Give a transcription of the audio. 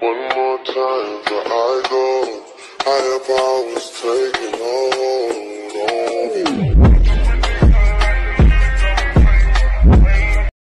One more time but I go. Higher powers taking.